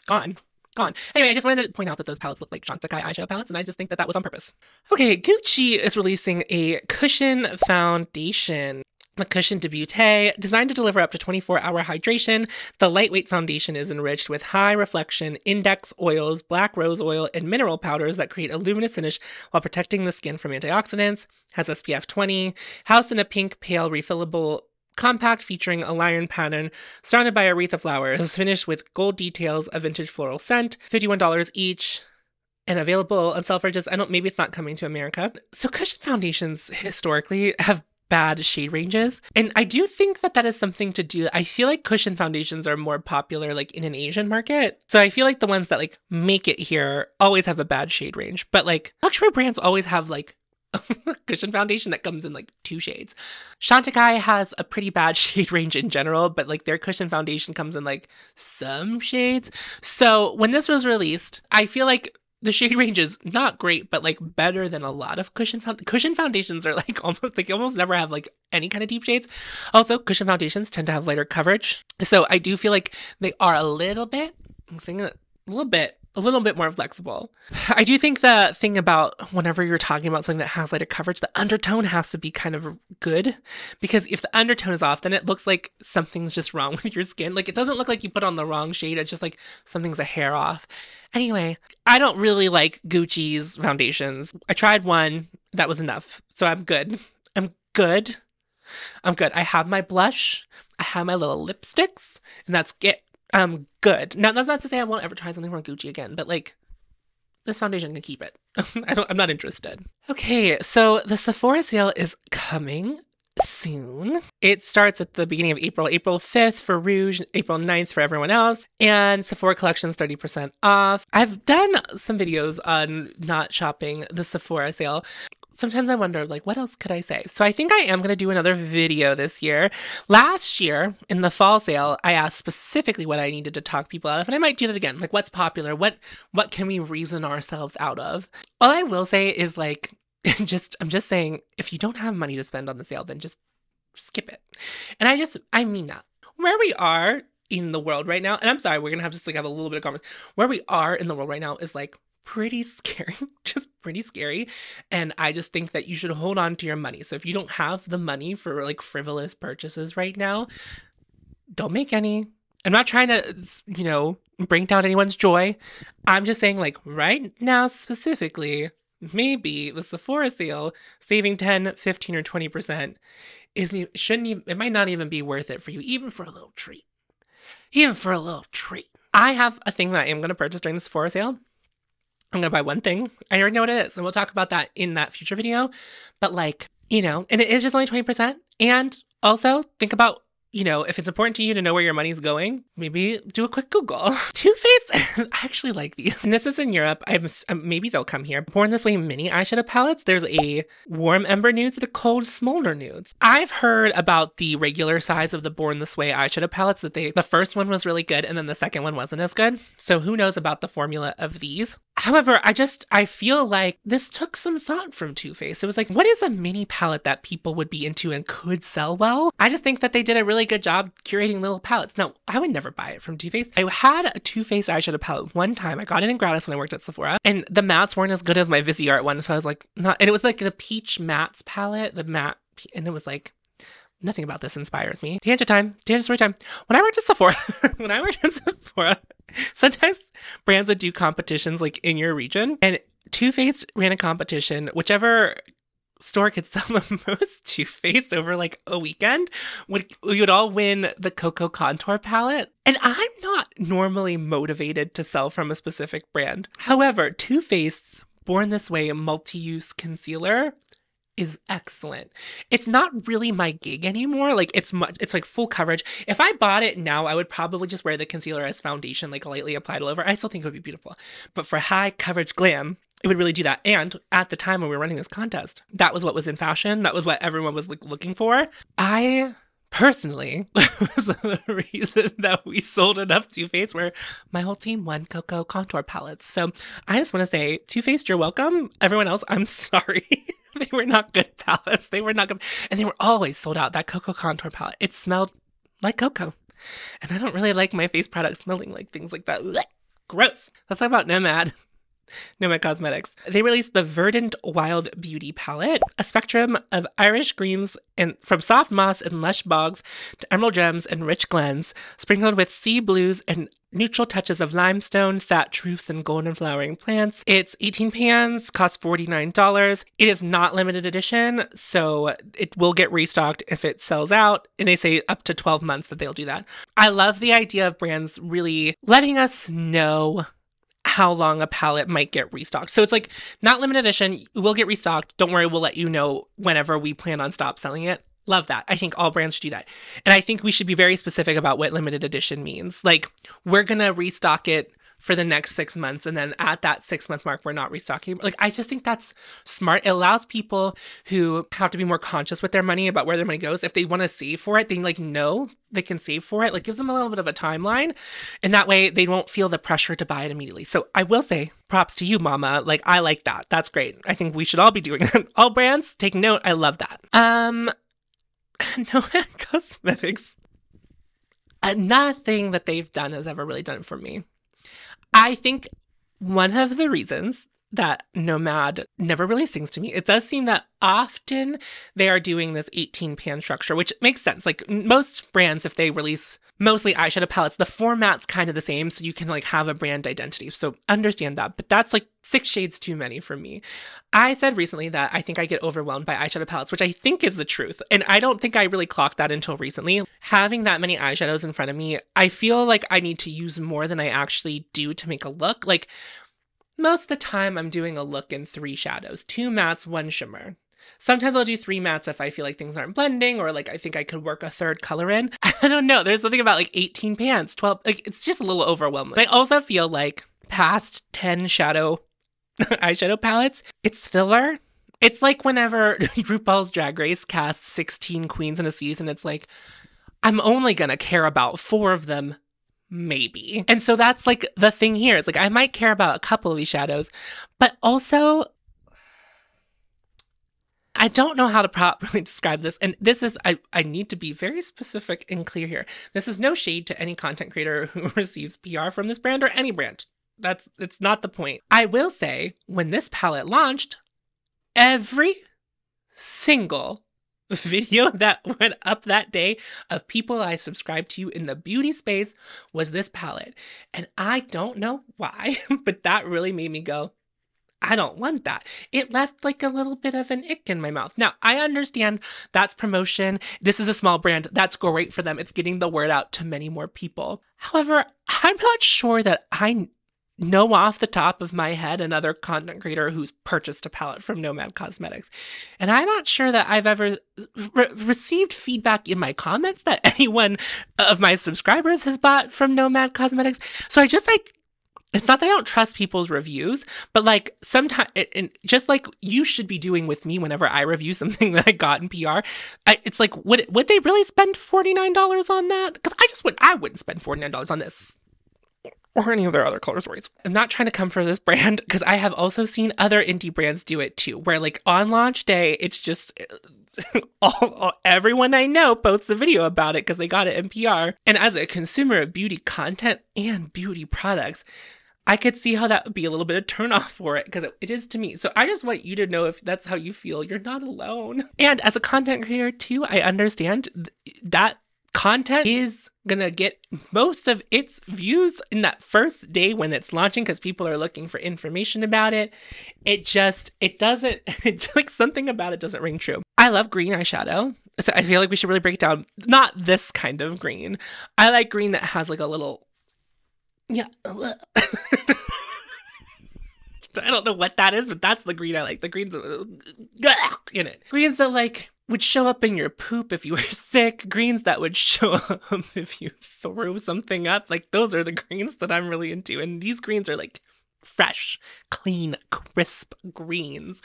gone gone. Anyway, I just wanted to point out that those palettes look like Chantecaille eyeshadow palettes, and I just think that that was on purpose. Okay, Gucci is releasing a cushion foundation. The Cushion de Beauté, designed to deliver up to 24 hour hydration, the lightweight foundation is enriched with high reflection index oils, black rose oil, and mineral powders that create a luminous finish while protecting the skin from antioxidants. Has SPF 20, housed in a pink, pale, refillable compact featuring a lion pattern surrounded by a wreath of flowers, finished with gold details, a vintage floral scent, $51 each. And available on Selfridges. I don't. Maybe it's not coming to America. So cushion foundations historically have bad shade ranges. And I do think that that is something to do. I feel like cushion foundations are more popular like in an Asian market. So I feel like the ones that like make it here always have a bad shade range. But like luxury brands always have like cushion foundation that comes in like two shades. Chantecaille has a pretty bad shade range in general, but like their cushion foundation comes in like some shades. So when this was released, I feel like the shade range is not great, but like better than a lot of cushion found- cushion foundations are like almost like almost never have like any kind of deep shades. Also, cushion foundations tend to have lighter coverage, so I do feel like they are a little bit. I'm saying a little bit a little bit more flexible. I do think the thing about whenever you're talking about something that has lighter coverage, the undertone has to be kind of good because if the undertone is off, then it looks like something's just wrong with your skin. Like it doesn't look like you put on the wrong shade. It's just like something's a hair off. Anyway, I don't really like Gucci's foundations. I tried one, that was enough. So I'm good. I'm good. I'm good. I have my blush, I have my little lipsticks, and that's it um good. Now that's not to say I won't ever try something from Gucci again, but like this foundation can keep it. I don't I'm not interested. Okay, so the Sephora sale is coming soon. It starts at the beginning of April, April 5th for Rouge, April 9th for everyone else, and Sephora collections 30% off. I've done some videos on not shopping the Sephora sale sometimes I wonder, like, what else could I say? So I think I am going to do another video this year. Last year in the fall sale, I asked specifically what I needed to talk people out of, and I might do that again. Like, what's popular? What what can we reason ourselves out of? All I will say is like, just I'm just saying, if you don't have money to spend on the sale, then just skip it. And I just I mean that where we are in the world right now, and I'm sorry, we're gonna have to like have a little bit of comment. Where we are in the world right now is like pretty scary, just pretty scary. And I just think that you should hold on to your money. So if you don't have the money for like frivolous purchases right now, don't make any. I'm not trying to, you know, bring down anyone's joy. I'm just saying, like, right now specifically, maybe the Sephora sale saving 10, 15, or 20% isn't, shouldn't even, it might not even be worth it for you, even for a little treat. Even for a little treat. I have a thing that I am going to purchase during the Sephora sale. I'm gonna buy one thing. I already know what it is, and we'll talk about that in that future video. But like, you know, and it is just only 20%. And also think about you know, if it's important to you to know where your money's going, maybe do a quick Google. Too Faced, I actually like these. And this is in Europe. I'm um, maybe they'll come here. Born This Way mini eyeshadow palettes. There's a warm ember nudes and a cold smolder nudes. I've heard about the regular size of the Born This Way eyeshadow palettes. That they the first one was really good, and then the second one wasn't as good. So who knows about the formula of these? However, I just I feel like this took some thought from Too Faced. It was like, what is a mini palette that people would be into and could sell well? I just think that they did a really really good job curating little palettes. Now, I would never buy it from Too Faced. I had a Too Faced eyeshadow palette one time. I got it in gratis when I worked at Sephora, and the mattes weren't as good as my Viseart one. So I was like, not, and it was like the peach mattes palette, the matte, and it was like, nothing about this inspires me. Tangent time, tangent story time. When I worked at Sephora, when I worked at Sephora, sometimes brands would do competitions like in your region, and Too Faced ran a competition. Whichever store could sell the most Too Faced over like a weekend, would we would all win the Cocoa Contour palette. And I'm not normally motivated to sell from a specific brand. However, Too Faced's Born This Way multi-use concealer is excellent. It's not really my gig anymore. Like it's much it's like full coverage. If I bought it now, I would probably just wear the concealer as foundation, like lightly applied all over. I still think it would be beautiful. But for high coverage glam, it would really do that. And at the time when we were running this contest, that was what was in fashion. That was what everyone was like looking for. I personally was the reason that we sold enough Too Faced where my whole team won Cocoa contour palettes. So I just want to say, Too Faced, you're welcome. Everyone else, I'm sorry. they were not good palettes. They were not good. And they were always sold out. That Cocoa contour palette, it smelled like cocoa. And I don't really like my face products smelling like things like that. Blech. Gross. Let's talk about Nomad. Nomad Cosmetics. They released the Verdant Wild Beauty palette, a spectrum of Irish greens and from soft moss and lush bogs to emerald gems and rich glens, sprinkled with sea blues and neutral touches of limestone, thatch roofs, and golden flowering plants. It's 18 pans, costs $49. It is not limited edition, so it will get restocked if it sells out. And they say up to 12 months that they'll do that. I love the idea of brands really letting us know how long a palette might get restocked. So it's like not limited edition. We'll get restocked. Don't worry, we'll let you know whenever we plan on stop selling it. Love that. I think all brands should do that. And I think we should be very specific about what limited edition means. Like, we're going to restock it for the next six months. And then at that six month mark, we're not restocking. Like, I just think that's smart. It allows people who have to be more conscious with their money about where their money goes. If they want to save for it, they like know they can save for it. Like, gives them a little bit of a timeline. And that way they won't feel the pressure to buy it immediately. So I will say, props to you, mama. Like, I like that. That's great. I think we should all be doing that. all brands, take note. I love that. Um, Nomad Cosmetics. Nothing that they've done has ever really done it for me. I think one of the reasons that Nomad never really sings to me, it does seem that often they are doing this 18 pan structure, which makes sense. Like most brands, if they release mostly eyeshadow palettes, the format's kind of the same, so you can like have a brand identity. So understand that. But that's like six shades too many for me. I said recently that I think I get overwhelmed by eyeshadow palettes, which I think is the truth. And I don't think I really clocked that until recently. Having that many eyeshadows in front of me, I feel like I need to use more than I actually do to make a look. Like most of the time, I'm doing a look in three shadows two mattes, one shimmer. Sometimes I'll do three mattes if I feel like things aren't blending or like I think I could work a third color in. I don't know. There's something about like 18 pans, 12, like it's just a little overwhelming. I also feel like past 10 shadow eyeshadow palettes, it's filler. It's like whenever RuPaul's Drag Race casts 16 queens in a season, it's like, I'm only gonna care about four of them maybe. And so that's like the thing here. It's like I might care about a couple of these shadows, but also I don't know how to properly describe this. And this is, I, I need to be very specific and clear here. This is no shade to any content creator who receives PR from this brand or any brand. That's, it's not the point. I will say, when this palette launched, every single video that went up that day of people I subscribed to in the beauty space was this palette. And I don't know why, but that really made me go, I don't want that. It left like a little bit of an ick in my mouth. Now, I understand that's promotion. This is a small brand. That's great for them. It's getting the word out to many more people. However, I'm not sure that I know off the top of my head another content creator who's purchased a palette from Nomad Cosmetics. And I'm not sure that I've ever re- received feedback in my comments that anyone of my subscribers has bought from Nomad Cosmetics. So I just like it's not that I don't trust people's reviews, but like sometimes, and just like you should be doing with me whenever I review something that I got in PR, I, it's like, would would they really spend forty nine dollars on that? Because I just would, I wouldn't spend forty nine dollars on this. Or any of their other color stories. I'm not trying to come for this brand because I have also seen other indie brands do it too, where like on launch day, it's just all, all, everyone I know posts a video about it because they got it in PR. And as a consumer of beauty content and beauty products, I could see how that would be a little bit of turnoff for it because it, is to me. So I just want you to know if that's how you feel, you're not alone. And as a content creator too, I understand th- that content is gonna get most of its views in that first day when it's launching because people are looking for information about it. It just it doesn't it's like something about it doesn't ring true. I love green eyeshadow. So I feel like we should really break down not this kind of green. I like green that has like a little yeah. I don't know what that is, but that's the green I like. The greens uh, in it. Greens that like would show up in your poop if you were sick. Greens that would show up if you threw something up. Like those are the greens that I'm really into. And these greens are like fresh, clean, crisp greens.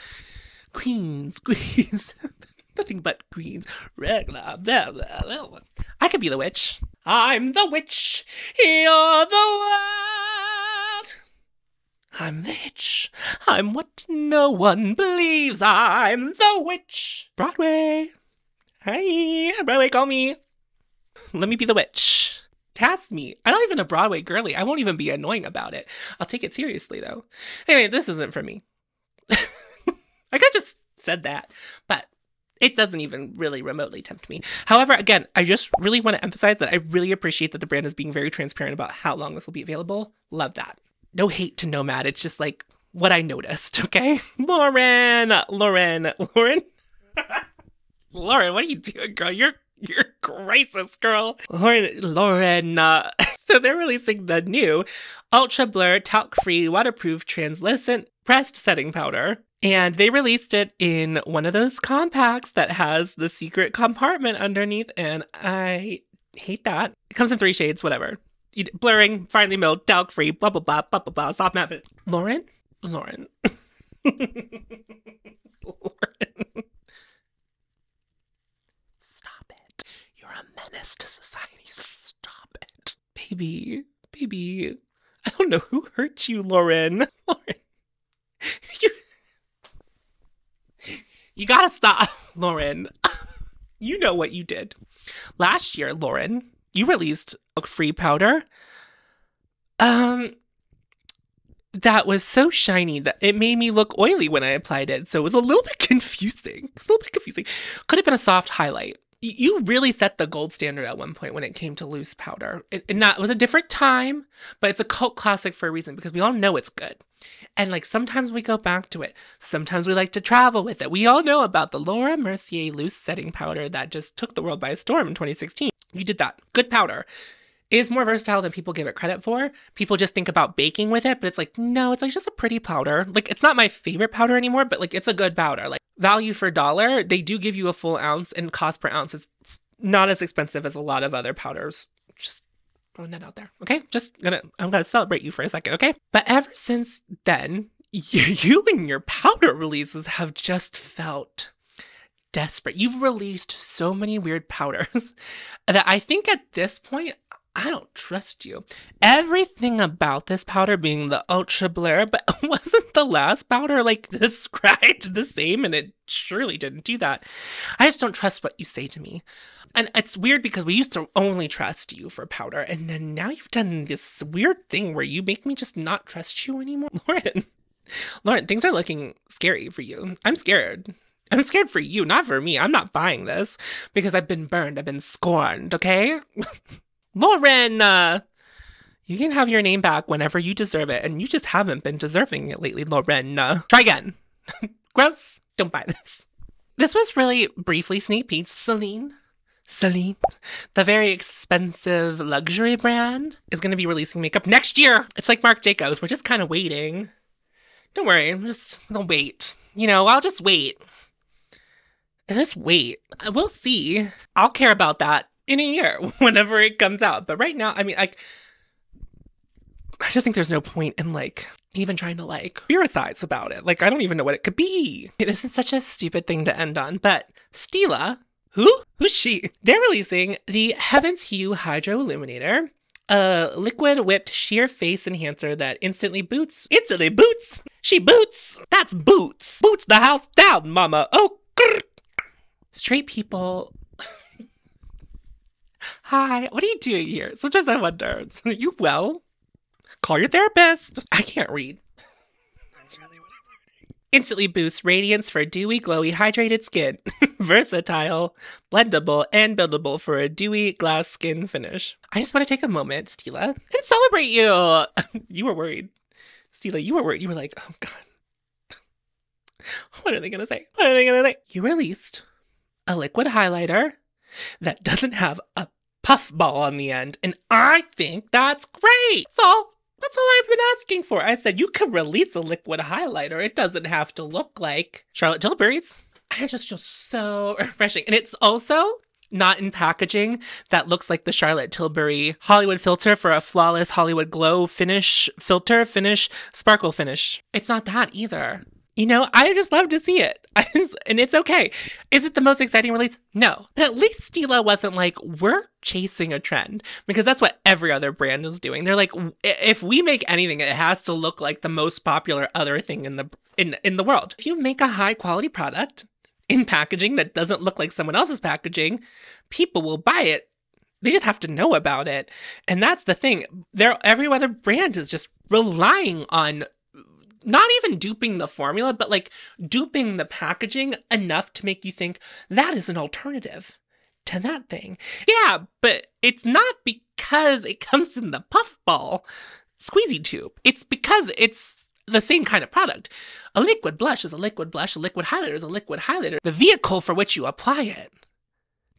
Greens, greens. Nothing but greens. Regular. Blah, blah, blah. I could be the witch. I'm the witch. You're the world. I'm the witch. I'm what no one believes. I'm the witch. Broadway. Hey, Broadway, call me. Let me be the witch. Cast me. I don't even a Broadway girly. I won't even be annoying about it. I'll take it seriously though. Anyway, this isn't for me. I could just said that, but it doesn't even really remotely tempt me. However, again, I just really want to emphasize that I really appreciate that the brand is being very transparent about how long this will be available. Love that. No hate to Nomad. It's just like what I noticed, okay? Lauren, Lauren, Lauren. Lauren, what are you doing, girl? You're you're crisis, girl. Lauren, Lauren. Uh, so they're releasing the new Ultra Blur Talc Free Waterproof Translucent Pressed Setting Powder. And they released it in one of those compacts that has the secret compartment underneath. And I hate that. It comes in three shades, whatever. Blurring, finely milled, talc free, blah, blah, blah, blah, blah, blah, soft matte. Lauren? Lauren. Lauren. Stop it. You're a menace to society. Stop it. Baby, baby. I don't know who hurt you, Lauren. Lauren. You you gotta stop, Lauren. you know what you did. Last year, Lauren, you released a free powder. Um, that was so shiny that it made me look oily when I applied it. So it was a little bit confusing. It was a little bit confusing. Could have been a soft highlight. You really set the gold standard at one point when it came to loose powder. It, it not it was a different time, but it's a cult classic for a reason because we all know it's good. And like sometimes we go back to it. Sometimes we like to travel with it. We all know about the Laura Mercier loose setting powder that just took the world by storm in 2016. You did that. Good powder is more versatile than people give it credit for. People just think about baking with it, but it's like, no, it's like just a pretty powder. Like, it's not my favorite powder anymore, but like, it's a good powder. Like, value for dollar, they do give you a full ounce, and cost per ounce is not as expensive as a lot of other powders. Just throwing that out there. Okay. Just gonna, I'm gonna celebrate you for a second. Okay. But ever since then, you, you and your powder releases have just felt desperate. You've released so many weird powders that I think at this point, I don't trust you. Everything about this powder being the ultra blur, but wasn't the last powder like described the same? And it surely didn't do that. I just don't trust what you say to me. And it's weird because we used to only trust you for powder, and then now you've done this weird thing where you make me just not trust you anymore. Lauren, Lauren, things are looking scary for you. I'm scared. I'm scared for you, not for me. I'm not buying this because I've been burned. I've been scorned, okay? Lauren, uh, you can have your name back whenever you deserve it, and you just haven't been deserving it lately, Lauren. Uh, try again. Gross. Don't buy this. This was really briefly sneak peek. Celine. Celine, the very expensive luxury brand, is going to be releasing makeup next year. It's like Marc Jacobs. We're just kind of waiting. Don't worry. I'm Just going to wait. You know, I'll just wait. Just wait. Uh, we'll see. I'll care about that in a year whenever it comes out. But right now, I mean, like, I just think there's no point in like even trying to like theorize about it. Like, I don't even know what it could be. This is such a stupid thing to end on. But Stila, who? Who's she? They're releasing the Heaven's Hue Hydra-Luminator. A liquid whipped sheer face enhancer that instantly boots. Instantly boots. She boots. That's boots. Boots the house down, mama. Oh. Straight people. Hi, what are you doing here? Sometimes I wonder. Are you well? Call your therapist. I can't read. That's really what I'm learning. Instantly boosts radiance for dewy, glowy, hydrated skin. Versatile, blendable, and buildable for a dewy glass skin finish. I just want to take a moment, Stila, and celebrate you. you were worried. Stila, you were worried. You were like, oh God. What are they going to say? What are they going to say? You released a liquid highlighter that doesn't have a puffball on the end. And I think that's great. So that's all I've been asking for. I said you can release a liquid highlighter. It doesn't have to look like Charlotte Tilbury's. It just feels so refreshing. And it's also not in packaging that looks like the Charlotte Tilbury Hollywood filter for a flawless Hollywood glow finish filter, finish, sparkle finish. It's not that either. You know, I just love to see it. And it's okay. Is it the most exciting release? No. But at least Stila wasn't like, we're chasing a trend because that's what every other brand is doing. They're like, if we make anything, it has to look like the most popular other thing in the in in the world. If you make a high quality product in packaging that doesn't look like someone else's packaging, people will buy it. They just have to know about it. And that's the thing. There every other brand is just relying on not even duping the formula, but like duping the packaging enough to make you think that is an alternative to that thing. Yeah, but it's not because it comes in the puffball squeezy tube. It's because it's the same kind of product. A liquid blush is a liquid blush, a liquid highlighter is a liquid highlighter. The vehicle for which you apply it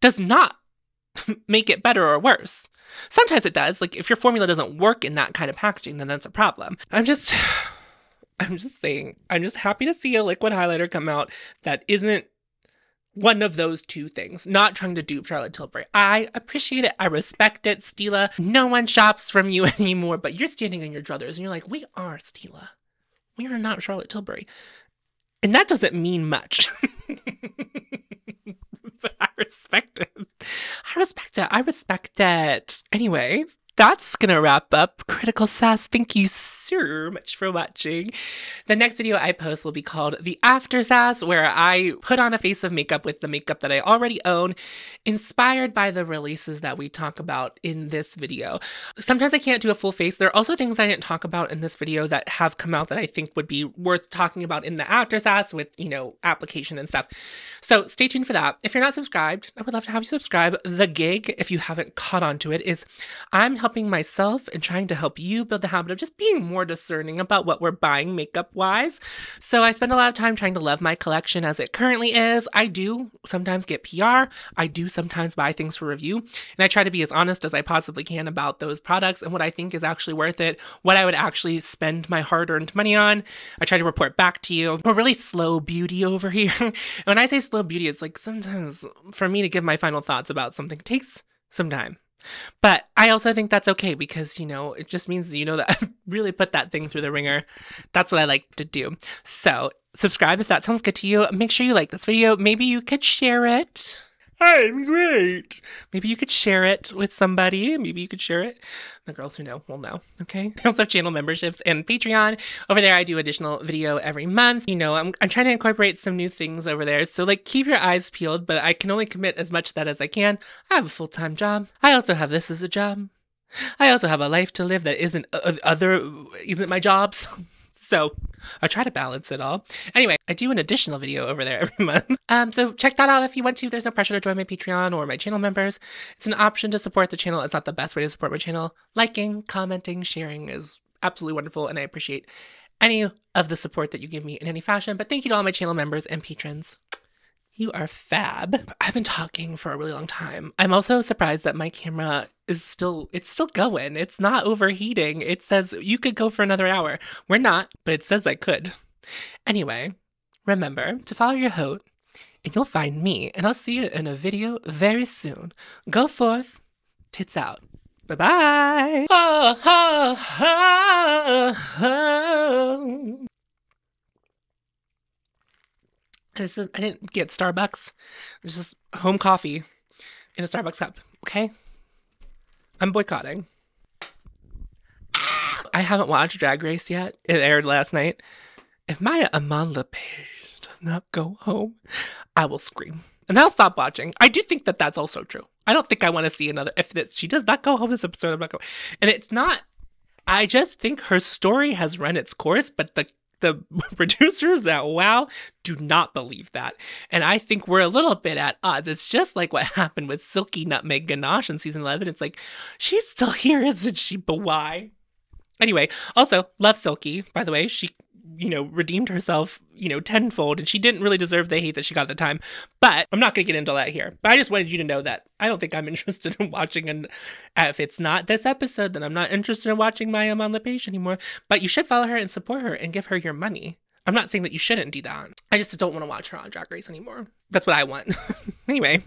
does not make it better or worse. Sometimes it does. Like if your formula doesn't work in that kind of packaging, then that's a problem. I'm just I'm just saying, I'm just happy to see a liquid highlighter come out that isn't one of those two things, not trying to dupe Charlotte Tilbury. I appreciate it. I respect it, Stila. No one shops from you anymore, but you're standing on your druthers and you're like, we are Stila. We are not Charlotte Tilbury. And that doesn't mean much. but I respect it. I respect it. I respect it. Anyway, that's gonna wrap up Critical Sass. Thank you so much for watching. The next video I post will be called The After Sass, where I put on a face of makeup with the makeup that I already own, inspired by the releases that we talk about in this video. Sometimes I can't do a full face. There are also things I didn't talk about in this video that have come out that I think would be worth talking about in the After Sass with, you know, application and stuff. So stay tuned for that. If you're not subscribed, I would love to have you subscribe. The gig, if you haven't caught on to it, is I'm helping myself and trying to help you build the habit of just being more discerning about what we're buying makeup wise. So I spend a lot of time trying to love my collection as it currently is. I do sometimes get PR, I do sometimes buy things for review, and I try to be as honest as I possibly can about those products and what I think is actually worth it, what I would actually spend my hard earned money on. I try to report back to you. We're really slow beauty over here. when I say slow beauty, it's like sometimes for me to give my final thoughts about something takes some time. But I also think that's okay because, you know, it just means, you know, that I've really put that thing through the ringer. That's what I like to do. So subscribe if that sounds good to you. Make sure you like this video. Maybe you could share it. I'm great. Maybe you could share it with somebody. Maybe you could share it. The girls who know will know. Okay. I also have channel memberships and Patreon. Over there, I do additional video every month. You know, I'm, I'm trying to incorporate some new things over there. So, like, keep your eyes peeled, but I can only commit as much that as I can. I have a full time job. I also have this as a job. I also have a life to live that isn't other isn't my jobs. So I try to balance it all. Anyway, I do an additional video over there every month. Um, so check that out if you want to. There's no pressure to join my Patreon or my channel members. It's an option to support the channel. It's not the best way to support my channel. Liking, commenting, sharing is absolutely wonderful, and I appreciate any of the support that you give me in any fashion. But thank you to all my channel members and patrons. You are fab. I've been talking for a really long time. I'm also surprised that my camera is still it's still going. It's not overheating. It says you could go for another hour. We're not, but it says I could. Anyway, remember to follow your hote and you'll find me and I'll see you in a video very soon. Go forth, tits out. Bye bye. Oh, oh, oh, this is, I didn't get Starbucks. It's just home coffee in a Starbucks cup, okay? I'm boycotting. I haven't watched Drag Race yet. It aired last night. If Mhi'ya Iman Le'Paige does not go home, I will scream. And I'll stop watching. I do think that that's also true. I don't think I want to see another. If she does not go home this episode, I'm not going. And it's not. I just think her story has run its course, but the the producers at WoW do not believe that. And I think we're a little bit at odds. It's just like what happened with Silky Nutmeg Ganache in season 11. It's like, she's still here, isn't she? But why? Anyway, also, love Silky, by the way. She you know, redeemed herself, you know, tenfold, and she didn't really deserve the hate that she got at the time. But I'm not going to get into that here. But I just wanted you to know that I don't think I'm interested in watching, and if it's not this episode, then I'm not interested in watching Mhi'ya Iman Le'Paige anymore. But you should follow her and support her and give her your money. I'm not saying that you shouldn't do that. I just don't want to watch her on Drag Race anymore. That's what I want. anyway,